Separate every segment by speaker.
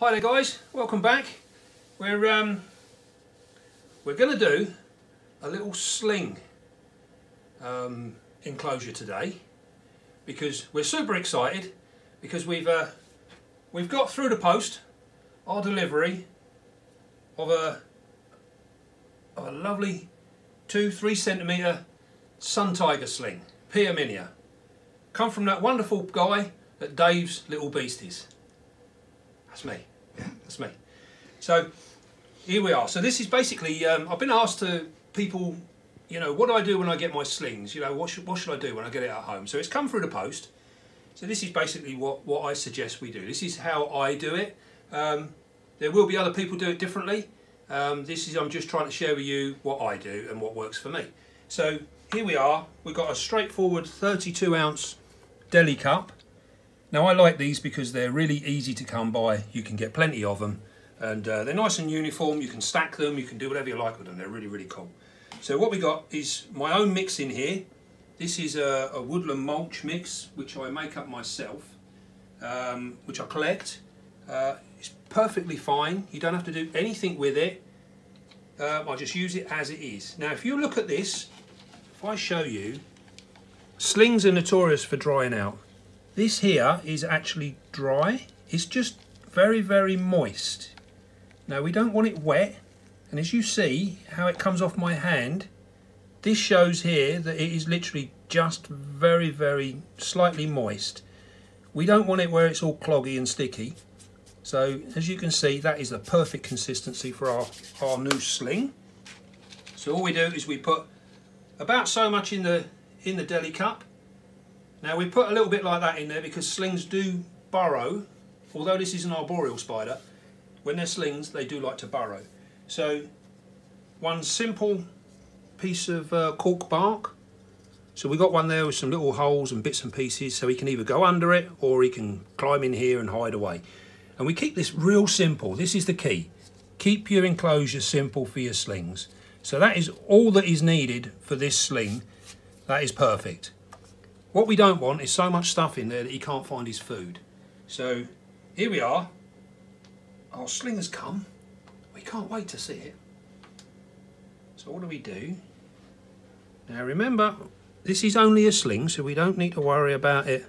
Speaker 1: Hi there guys, welcome back. We're um we're gonna do a little sling um, enclosure today because we're super excited because we've uh, we've got through the post our delivery of a of a lovely two three centimeter sun tiger sling P. irminia. Come from that wonderful guy at Dave's Little Beasties that's me yeah that's me so here we are so this is basically um, I've been asked to people you know, what do I do when I get my slings? You know, what should, what should I do when I get it at home? So it's come through the post. So this is basically what, what I suggest we do. This is how I do it. Um, there will be other people do it differently. Um, this is, I'm just trying to share with you what I do and what works for me. So here we are. We've got a straightforward 32 ounce deli cup. Now I like these because they're really easy to come by. You can get plenty of them and uh, they're nice and uniform. You can stack them, you can do whatever you like with them. They're really, really cool. So what we got is my own mix in here. This is a, a woodland mulch mix, which I make up myself, um, which I collect. Uh, it's perfectly fine. You don't have to do anything with it. Um, I just use it as it is. Now, if you look at this, if I show you, slings are notorious for drying out. This here is actually dry. It's just very, very moist. Now, we don't want it wet and as you see how it comes off my hand, this shows here that it is literally just very, very slightly moist. We don't want it where it's all cloggy and sticky. So as you can see, that is the perfect consistency for our, our new sling. So all we do is we put about so much in the in the deli cup. Now we put a little bit like that in there because slings do burrow. Although this is an arboreal spider, when they're slings, they do like to burrow. So one simple piece of uh, cork bark. So we got one there with some little holes and bits and pieces so he can either go under it or he can climb in here and hide away. And we keep this real simple. This is the key. Keep your enclosure simple for your slings. So that is all that is needed for this sling. That is perfect. What we don't want is so much stuff in there that he can't find his food. So here we are. Our sling has come. We can't wait to see it. So what do we do? Now remember, this is only a sling, so we don't need to worry about it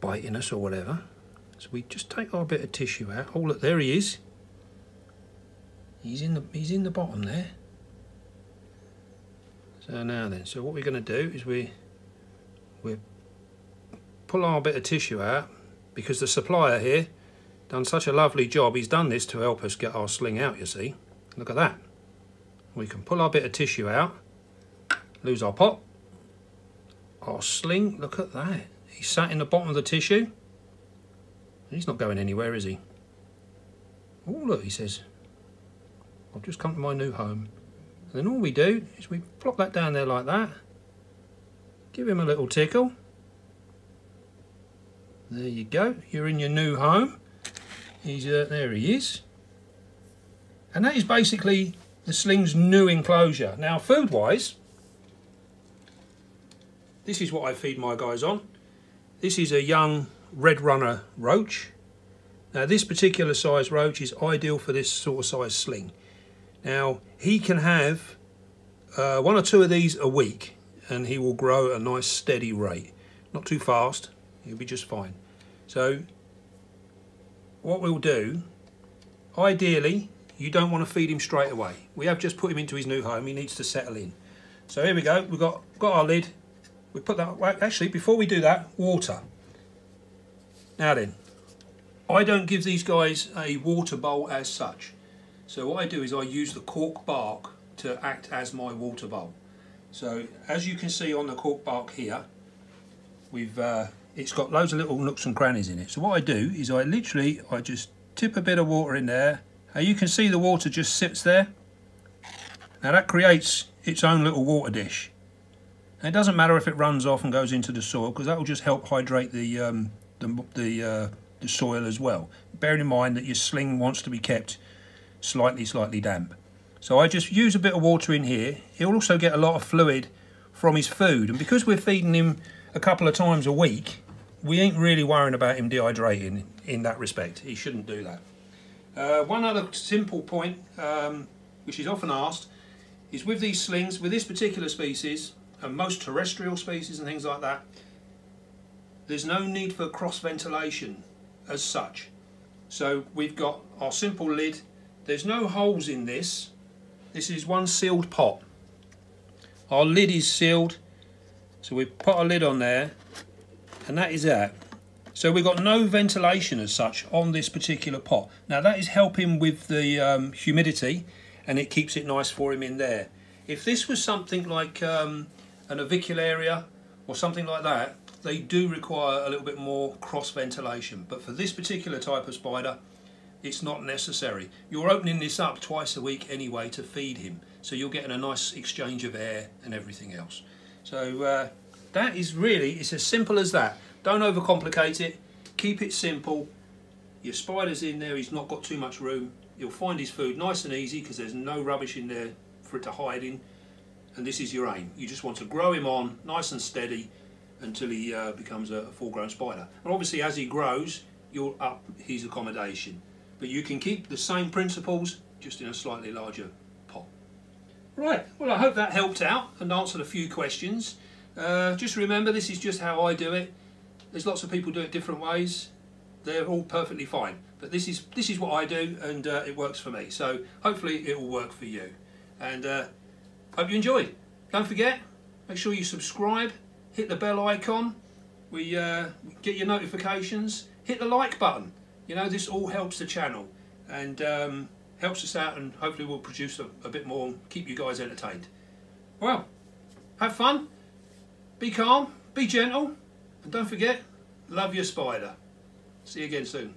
Speaker 1: biting us or whatever. So we just take our bit of tissue out. Oh look, there he is. He's in the he's in the bottom there. So now then, so what we're going to do is we we pull our bit of tissue out because the supplier here done such a lovely job. He's done this to help us get our sling out, you see. Look at that. We can pull our bit of tissue out, lose our pot. Our sling, look at that. He's sat in the bottom of the tissue. He's not going anywhere, is he? Oh, look, he says, I've just come to my new home. And then all we do is we plop that down there like that. Give him a little tickle. There you go. You're in your new home. He's uh, there he is. And that is basically the sling's new enclosure. Now food wise, this is what I feed my guys on. This is a young red runner roach. Now this particular size roach is ideal for this sort of size sling. Now he can have uh, one or two of these a week and he will grow at a nice steady rate. Not too fast, he'll be just fine. So what we'll do, ideally, you don't want to feed him straight away. We have just put him into his new home. He needs to settle in. So here we go. We've got, got our lid. We put that, actually, before we do that, water. Now then, I don't give these guys a water bowl as such. So what I do is I use the cork bark to act as my water bowl. So as you can see on the cork bark here, we've uh, it's got loads of little nooks and crannies in it. So what I do is I literally, I just tip a bit of water in there. Now you can see the water just sits there. Now that creates its own little water dish. And it doesn't matter if it runs off and goes into the soil because that will just help hydrate the, um, the, the, uh, the soil as well. Bearing in mind that your sling wants to be kept slightly, slightly damp. So I just use a bit of water in here. He'll also get a lot of fluid from his food. And because we're feeding him a couple of times a week, we ain't really worrying about him dehydrating in that respect. He shouldn't do that. Uh, one other simple point, um, which is often asked, is with these slings, with this particular species, and most terrestrial species and things like that, there's no need for cross ventilation as such. So we've got our simple lid. There's no holes in this. This is one sealed pot. Our lid is sealed. So we put a lid on there and that is that. So we've got no ventilation as such on this particular pot. Now that is helping with the um, humidity and it keeps it nice for him in there. If this was something like um, an avicularia or something like that, they do require a little bit more cross ventilation. But for this particular type of spider, it's not necessary. You're opening this up twice a week anyway to feed him. So you're getting a nice exchange of air and everything else. So uh, that is really, it's as simple as that. Don't overcomplicate it. Keep it simple. Your spider's in there, he's not got too much room. You'll find his food nice and easy because there's no rubbish in there for it to hide in. And this is your aim. You just want to grow him on nice and steady until he uh, becomes a, full-grown spider. And obviously as he grows, you'll up his accommodation. But you can keep the same principles, just in a slightly larger pot. Right, well I hope that helped out and answered a few questions. Uh, just remember, this is just how I do it. There's lots of people do it different ways. They're all perfectly fine. But this is this is what I do, and uh, it works for me. So hopefully it will work for you. And uh, hope you enjoyed. Don't forget, make sure you subscribe hit the bell icon, we uh, get your notifications, hit the like button. You know, this all helps the channel and um, helps us out and hopefully we'll produce a, a bit more, keep you guys entertained. Well, have fun, be calm, be gentle, and don't forget, love your spider. See you again soon.